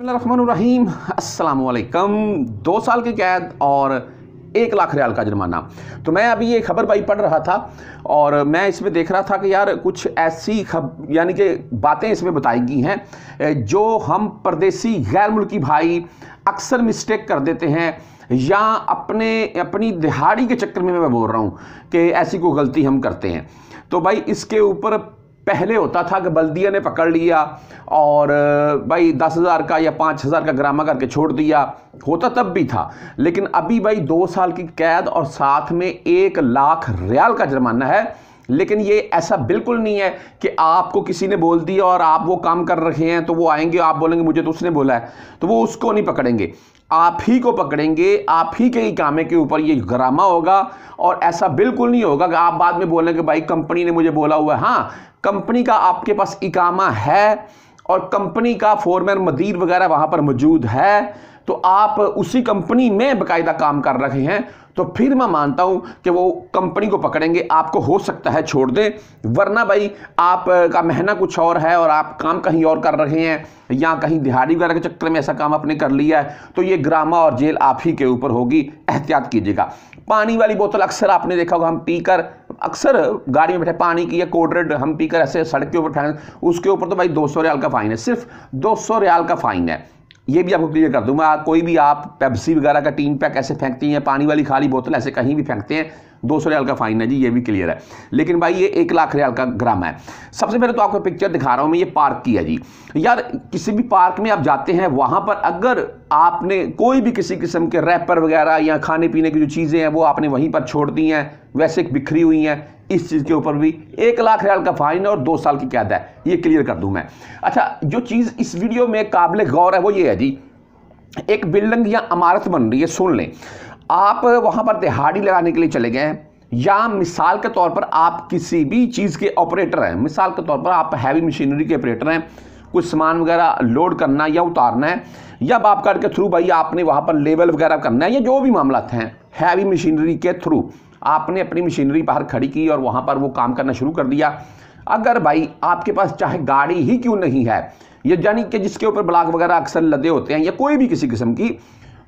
रहीम असलकम दो साल की कैद और एक लाख रियाल का जुर्माना। तो मैं अभी ये खबर भाई पढ़ रहा था और मैं इसमें देख रहा था कि यार कुछ ऐसी खब, यानी कि बातें इसमें बताई गई हैं जो हम परदेसी गैर मुल्की भाई अक्सर मिस्टेक कर देते हैं या अपने, अपनी दिहाड़ी के चक्कर में मैं बोल रहा हूँ कि ऐसी कोई गलती हम करते हैं। तो भाई इसके ऊपर पहले होता था कि बल्दिया ने पकड़ लिया और भाई दस हज़ार का या पाँच हज़ार का ग्रामा करके छोड़ दिया। होता तब भी था। लेकिन अभी भाई दो साल की कैद और साथ में एक लाख रियाल का जुर्माना है। लेकिन ये ऐसा बिल्कुल नहीं है कि आपको किसी ने बोल दिया और आप वो काम कर रहे हैं तो वो आएँगे आप बोलेंगे, मुझे तो उसने बोला है। तो वो उसको नहीं पकड़ेंगे। आप ही को पकड़ेंगे, आप ही के ही कामे के ऊपर ये ग्रामा होगा और ऐसा बिल्कुल नहीं होगा कि आप बाद में बोलेंगे, भाई, कंपनी ने मुझे बोला हुआ है। हाँ कंपनी का आपके पास इकामा है और कंपनी का फोरमैन मदीर वगैरह वहाँ पर मौजूद है तो आप उसी कंपनी में बाकायदा काम कर रहे हैं। तो फिर मैं मानता हूँ कि वो कंपनी को पकड़ेंगे, आपको हो सकता है छोड़ दें। वरना भाई, आप का महीना कुछ और है और आप काम कहीं और कर रहे हैं, या कहीं दिहाड़ी वगैरह के चक्कर में ऐसा काम आपने कर लिया है तो ये ग्रामा और जेल आप ही के ऊपर होगी। एहतियात कीजिएगा। पानी वाली बोतल अक्सर आपने देखा होगा, हम पीकर अक्सर गाड़ी में बैठे पानी की या कोडरेड हम पीकर ऐसे सड़क के ऊपर उसके ऊपर तो भाई दो सौ रियाल का फ़ाइन है, सिर्फ़ दो सौ रियाल का फ़ाइन है। ये भी आपको क्लियर कर दूँगा, कोई भी आप पेप्सी वगैरह का टीन पैक ऐसे फेंकती हैं, पानी वाली खाली बोतल ऐसे कहीं भी फेंकते हैं दो सौ रियाल का फाइन है जी, ये भी क्लियर है। लेकिन भाई ये एक लाख रियाल का ग्राम है। सबसे पहले तो आपको पिक्चर दिखा रहा हूँ मैं, ये पार्क की है जी। यार, किसी भी पार्क में आप जाते हैं, वहाँ पर अगर आपने कोई भी किसी किस्म के रैपर वगैरह या खाने पीने की जो चीज़ें हैं, वो आपने वहीं पर छोड़ दी हैं, वैसे बिखरी हुई हैं, इस चीज़ के ऊपर भी एक लाख रियाल का फाइन और दो साल की कैद है। ये क्लियर कर दूँ मैं। अच्छा जो चीज़ इस वीडियो में काबिल गौर है, वो ये है जी। एक बिल्डिंग या इमारत बन रही है, सुन लें। आप वहाँ पर दिहाड़ी लगाने के लिए चले गए, या मिसाल के तौर पर आप किसी भी चीज़ के ऑपरेटर हैं, मिसाल के तौर पर आप हैवी मशीनरी के ऑपरेटर हैं, कुछ सामान वगैरह लोड करना या उतारना है, या बाप कार्ड के थ्रू भाई आपने वहाँ पर लेवल वगैरह करना है, या जो भी मामला हैं हैवी मशीनरी के थ्रू आपने अपनी मशीनरी बाहर खड़ी की और वहाँ पर वो काम करना शुरू कर दिया। अगर भाई आपके पास चाहे गाड़ी ही क्यों नहीं है, ये यानी कि जिसके ऊपर ब्लॉक वगैरह अक्सर लदे होते हैं, या कोई भी किसी किस्म की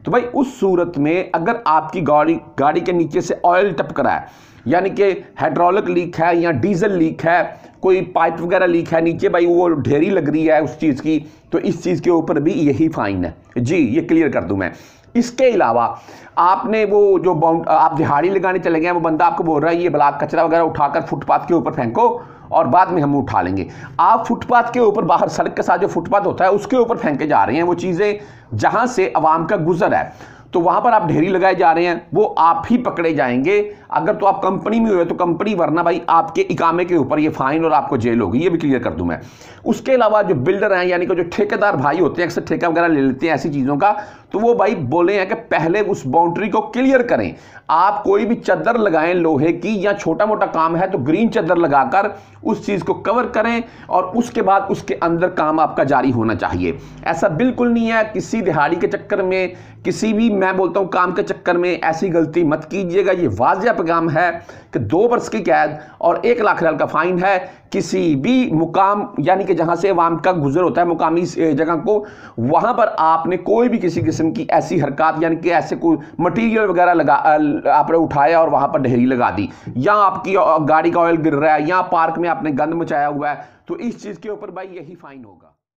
तो भाई उस सूरत में अगर आपकी गाड़ी गाड़ी के नीचे से ऑयल टपक है, यानी कि हाइड्रोलिक लीक है या डीजल लीक है, कोई पाइप वगैरह लीक है नीचे, भाई वो ढेरी लग रही है उस चीज़ की तो इस चीज़ के ऊपर भी यही फाइन है। जी, ये क्लियर कर दूँ मैं। इसके अलावा आपने वो जो बाउंड आप दिहाड़ी लगाने चले गए वो बंदा आपको बोल रहा है, ये ब्लाक कचरा वगैरह उठाकर फुटपाथ के ऊपर फेंको और बाद में हम उठा लेंगे। आप फुटपाथ के ऊपर बाहर, सड़क के साथ जो फुटपाथ होता है, उसके ऊपर फेंके जा रहे हैं। वो चीज़ें जहाँ से आवाम का गुजर है तो वहाँ पर आप ढेरी लगाए जा रहे हैं, वो आप ही पकड़े जाएँगे। अगर तो आप कंपनी में हुए तो कंपनी वरना भाई आपके इकामे के ऊपर ये फाइन और आपको जेल होगी, ये भी क्लियर कर दूँ मैं। उसके अलावा जो बिल्डर हैं, यानी कि जो ठेकेदार भाई होते हैं, अक्सर ठेका वगैरह ले लेते हैं ऐसी चीज़ों का तो वो भाई बोले हैं कि पहले उस बाउंड्री को क्लियर करें। आप कोई भी चादर लगाएँ लोहे की या छोटा मोटा काम है तो ग्रीन चादर लगाकर उस चीज़ को कवर करें और उसके बाद उसके अंदर काम आपका जारी होना चाहिए। ऐसा बिल्कुल नहीं है, किसी दिहाड़ी के चक्कर में, किसी भी, मैं बोलता हूँ, काम के चक्कर में ऐसी गलती मत कीजिएगा, ये वाजिया पैगाम है कि दो वर्ष की कैद और एक लाख रियाल का फाइन है। किसी भी मुकाम, यानी कि जहाँ से अवाम का गुजर होता है, मुकामी जगह को, वहाँ पर आपने कोई भी किसी किस्म की ऐसी हरकत, यानी कि ऐसे कोई मटीरियल वगैरह लगा आपने उठाया और वहाँ पर ढेरी लगा दी। या आपकी गाड़ी का ऑयल गिर रहा है, या पार्क में आपने गंद मचाया हुआ है तो इस चीज़ के ऊपर भाई यही फाइन होगा।